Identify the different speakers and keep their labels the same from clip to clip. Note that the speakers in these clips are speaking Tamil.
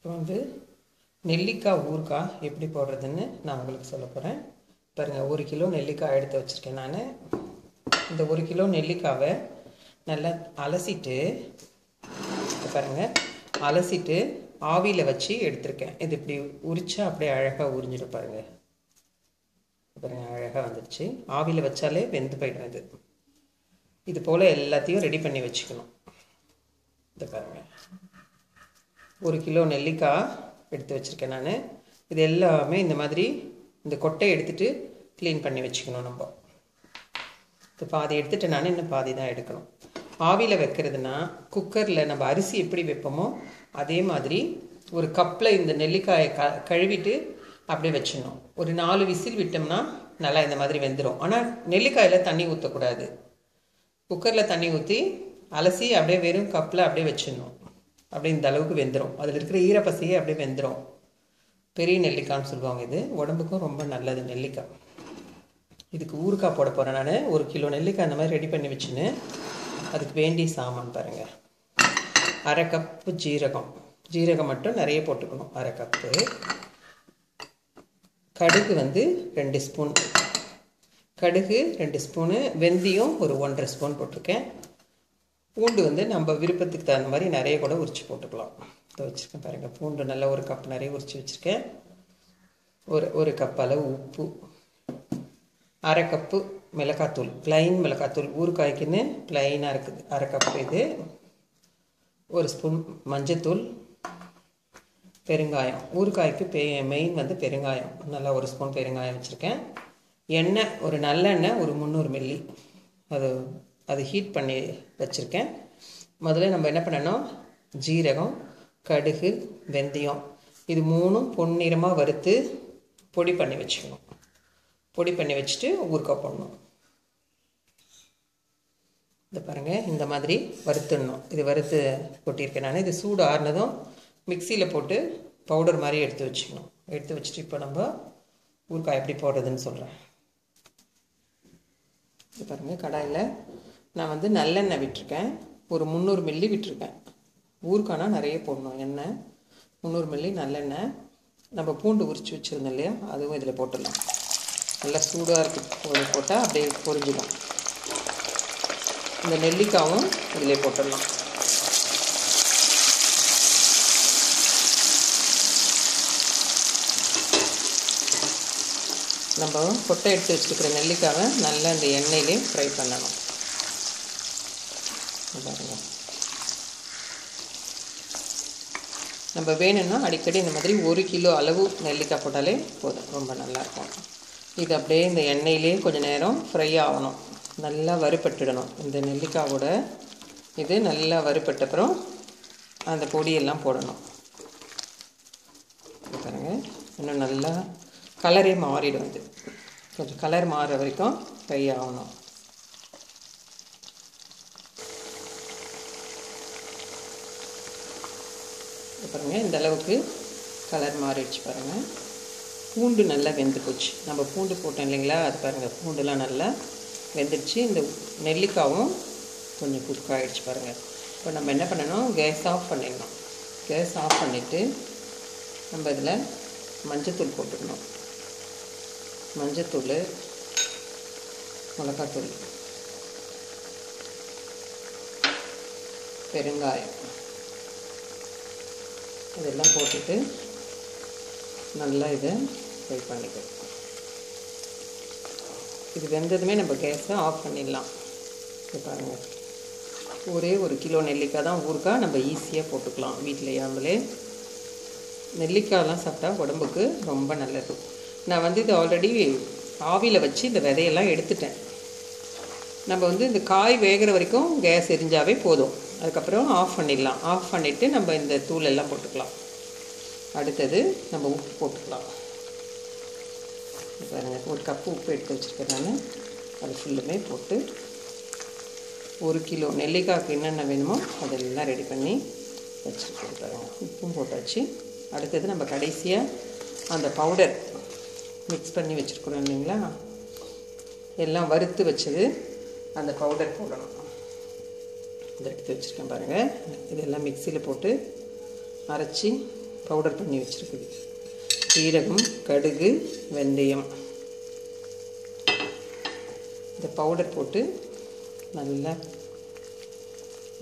Speaker 1: இப்போ வந்து நெல்லிக்காய் ஊறுகாய் எப்படி போடுறதுன்னு நான் உங்களுக்கு சொல்ல போகிறேன் பாருங்கள் ஒரு கிலோ நெல்லிக்காய் எடுத்து வச்சுருக்கேன் நான். இந்த ஒரு கிலோ நெல்லிக்காவை நல்லா அலசிட்டு பாருங்கள் அலசிட்டு ஆவியில் வச்சு எடுத்திருக்கேன். இது இப்படி உரிச்சா அப்படியே அழகாக உறிஞ்சிடும் பாருங்கள் பாருங்க அழகாக வந்துடுச்சு. ஆவியில் வச்சாலே வெந்து போயிடும் இது இது போல் எல்லாத்தையும் ரெடி பண்ணி வச்சுக்கணும். இதை பாருங்கள் ஒரு கிலோ நெல்லிக்காய் எடுத்து வச்சுருக்கேன் நான். இது எல்லாமே இந்த மாதிரி இந்த கொட்டையை எடுத்துகிட்டு க்ளீன் பண்ணி வச்சுக்கணும் நம்ம. இப்போ பாதி எடுத்துகிட்டு நான் இன்னும் பாதி தான் எடுக்கணும். ஆவியில் வைக்கிறதுனா குக்கரில் நம்ம அரிசி எப்படி வைப்போமோ அதே மாதிரி ஒரு கப்பில் இந்த நெல்லிக்காயை க கழுவிட்டு அப்படியே வச்சிடணும். ஒரு நாலு விசில் விட்டோம்னா நல்லா இந்த மாதிரி வெந்துடும் ஆனால் நெல்லிக்காயில் தண்ணி ஊற்றக்கூடாது குக்கரில் தண்ணி ஊற்றி அலசி அப்படியே வெறும் கப்பில் அப்படியே வச்சிடணும். அப்படியே இந்த அளவுக்கு வெந்துடும் அதில் இருக்கிற ஈரப்பசையே அப்படியே வெந்துடும் பெரிய நெல்லிக்காய்னு சொல்லுவாங்க இது. உடம்புக்கும் ரொம்ப நல்லது நெல்லிக்காய். இதுக்கு ஊறுகாய் போட போகிறேன் நான். ஒரு கிலோ நெல்லிக்காய் அந்த மாதிரி ரெடி பண்ணி வச்சுன்னு அதுக்கு வேண்டிய சாமான் பாருங்கள் அரை கப்பு ஜீரகம். ஜீரகம் மட்டும் நிறைய போட்டுக்கணும். அரை கப்பு. கடுகு வந்து ரெண்டு ஸ்பூன். கடுகு ரெண்டு ஸ்பூனு. வெந்தயம் ஒரு ஒன்றரை ஸ்பூன் போட்டிருக்கேன். பூண்டு வந்து நம்ம விருப்பத்துக்கு தகுந்த மாதிரி நிறைய கூட உரித்து போட்டுக்கலாம். இதை வச்சுருக்கேன் பாருங்கள் பூண்டு நல்லா ஒரு கப் நிறைய உரித்து வச்சுருக்கேன். ஒரு ஒரு கப் அளவு உப்பு. அரை கப்பு மிளகாத்தூள் ப்ளைன் மிளகாத்தூள் ஊறுகாய்க்குன்னு ப்ளைனாக இருக்குது. அரை கப்பு இது. ஒரு ஸ்பூன் மஞ்சத்தூள் பெருங்காயம். ஊறுகாய்க்கு பெ மெயின் வந்து பெருங்காயம். நல்லா ஒரு ஸ்பூன் பெருங்காயம் வச்சுருக்கேன். எண்ணெய் ஒரு நல்லெண்ணெய் ஒரு முந்நூறு மில்லி அது அது ஹீட் பண்ணி வச்சுருக்கேன். முதல்ல நம்ம என்ன பண்ணணும்? ஜீரகம் கடுகு வெந்தயம் இது மூணும் பொன்னிறமாக வறுத்து பொடி பண்ணி வச்சுக்கணும். பொடி பண்ணி வச்சுட்டு ஊறுகாய் போடணும். இந்த பாருங்கள் இந்த மாதிரி வறுத்துடணும். இது வறுத்து கொட்டியிருக்கேன் நான். இது சூடு ஆறுனதும் மிக்சியில் போட்டு பவுடர் மாதிரி எடுத்து வச்சுக்கணும். எடுத்து வச்சுட்டு இப்போ நம்ம ஊறுகாய் எப்படி போடுறதுன்னு சொல்கிறேன் இது பாருங்கள் கடாயில் நான் வந்து நல்லெண்ணெய் விட்டுருக்கேன். ஒரு முந்நூறு மில்லி விட்டுருக்கேன். ஊருக்கானா நிறைய போடணும். எண்ணெய் முந்நூறு மில்லி நல்லெண்ணெய். நம்ம பூண்டு உரித்து வச்சுருந்தோம் இல்லையா? அதுவும் இதில் போட்டுடலாம். நல்லா சூடாக இருக்கு. போட்டால் அப்படியே பொரிஞ்சிடும். இந்த நெல்லிக்காவும் இதிலே போட்டுடலாம். நம்ம கொட்டை எடுத்து வச்சுருக்கிற நெல்லிக்காவை நல்லா இந்த எண்ணெயிலே ஃப்ரை பண்ணணும். பாருங்க. நம்ம வேணும்னா அடிக்கடி இந்த மாதிரி ஒரு கிலோ அளவு நெல்லிக்காய் போட்டாலே போதும். ரொம்ப நல்லாயிருக்கும். இது அப்படியே இந்த எண்ணெயிலே கொஞ்சம் நேரம் ஃப்ரை ஆகணும். நல்லா வறுபட்டுடணும். இந்த நெல்லிக்காவோட இது நல்லா வறுபட்டப்புறம் அந்த பொடியெல்லாம் போடணும். பாருங்க. இன்னும் நல்லா கலரே மாறிடும் இது. கொஞ்சம் கலர் மாற வரைக்கும் ஃப்ரை ஆகணும். பாருங்கள் இந்த அளவுக்கு கலர் மாறிடுச்சு பாருங்கள் பூண்டு நல்லா வெந்து போச்சு. நம்ம பூண்டு போட்டோம் இல்லைங்களா? அது பாருங்கள் பூண்டுலாம் நல்லா வெந்துடுச்சு. இந்த நெல்லிக்காவும் கொஞ்சம் குக் ஆகிடுச்சு பாருங்கள் இப்போ நம்ம என்ன பண்ணணும்? கேஸ் ஆஃப் பண்ணிடணும். கேஸ் ஆஃப் பண்ணிவிட்டு நம்ம இதில் மஞ்சத்தூள் போட்டுக்கணும். மஞ்சத்தூள் மிளகாத்தூள் பெருங்காயம். இதெல்லாம் போட்டுட்டு நல்லா இதை ஃப்ரை பண்ணிக்கிறேன் இது வெந்ததுமே நம்ம கேஸை ஆஃப் பண்ணிடலாம். பாருங்கள் ஒரே ஒரு கிலோ நெல்லிக்காய் தான் ஊறுகாய். நம்ம ஈஸியாக போட்டுக்கலாம். வீட்டிலையாமலே நெல்லிக்காயெலாம் சாப்பிட்டா உடம்புக்கு ரொம்ப நல்லது. நான் வந்து இது ஆல்ரெடி ஆவியில் வச்சு இந்த விதையெல்லாம் எடுத்துட்டேன். நம்ம வந்து இந்த காய் வேகிற வரைக்கும் கேஸ் எரிஞ்சாவே போதும். அதுக்கப்புறம் ஆஃப் பண்ணிடலாம். ஆஃப் பண்ணிவிட்டு நம்ம இந்த தூள் எல்லாம் போட்டுக்கலாம். அடுத்தது நம்ம உப்பு போட்டுக்கலாம். பாருங்கள் ஒரு கப்பு உப்பு எடுத்து வச்சுருக்கேன் நான். அது ஃபுல்லுமே போட்டு ஒரு கிலோ நெல்லிக்காய்க்கு என்னென்ன வேணுமோ அதெல்லாம் ரெடி பண்ணி வச்சுருக்கேன் பாருங்கள் உப்பும் போட்டாச்சு. அடுத்தது நம்ம கடைசியாக அந்த பவுடர் மிக்ஸ் பண்ணி வச்சுருக்கணும் இல்லைங்களா? எல்லாம் வறுத்து வச்சது. அந்த பவுடர் போடணும். இதை எடுத்து வச்சுருக்கேன் பாருங்கள் இதெல்லாம் மிக்சியில் போட்டு அரைச்சி பவுடர் பண்ணி வச்சுருக்குது. சீரகம் கடுகு வெந்தயம். இந்த பவுடர் போட்டு நல்லா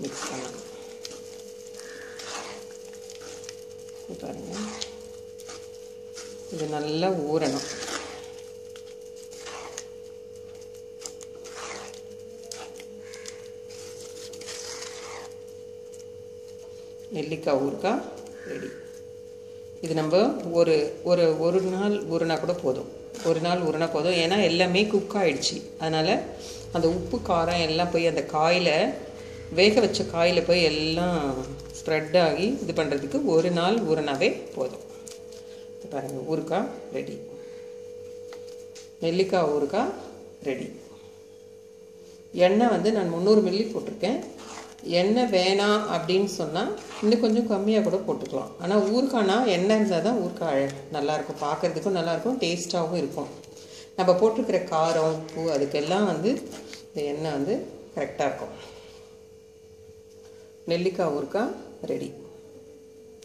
Speaker 1: மிக்ஸ் பண்ணணும். பாருங்கள் பாருங்க. இது நல்லா ஊறணும். நெல்லிக்காய் ஊறுகாய் ரெடி இது நம்ம ஒரு ஒரு ஒரு நாள் ஊறுனா கூட போதும். ஒரு நாள் ஊறுனா போதும். ஏன்னா எல்லாமே குக் ஆகிடுச்சி அதனால் அந்த உப்பு காரம் எல்லாம் போய் அந்த காயில் வேக வச்ச காயில் போய் எல்லாம் ஸ்ப்ரெட் ஆகி இது பண்ணுறதுக்கு ஒரு நாள் ஊறினாவே போதும். இது பாருங்கள் ஊறுகாய் ரெடி நெல்லிக்காய் ஊறுகாய் ரெடி எண்ணெய் வந்து நான் முந்நூறு மில்லி போட்டிருக்கேன். எண்ணெய் வேணாம் அப்படின்னு சொன்னால் இன்னும் கொஞ்சம் கம்மியாக கூட போட்டுக்கலாம். ஆனால் ஊறுகாய்னா எண்ணெய் இருந்தால் தான் ஊறுகாய் அழ- நல்லாயிருக்கும். பார்க்குறதுக்கும் நல்லாயிருக்கும் டேஸ்ட்டாகவும் இருக்கும். நம்ம போட்டிருக்கிற காரம் உப்பு அதுக்கெல்லாம் வந்து இந்த எண்ணெய் வந்து கரெக்டாக இருக்கும். நெல்லிக்காய் ஊறுகாய் ரெடி.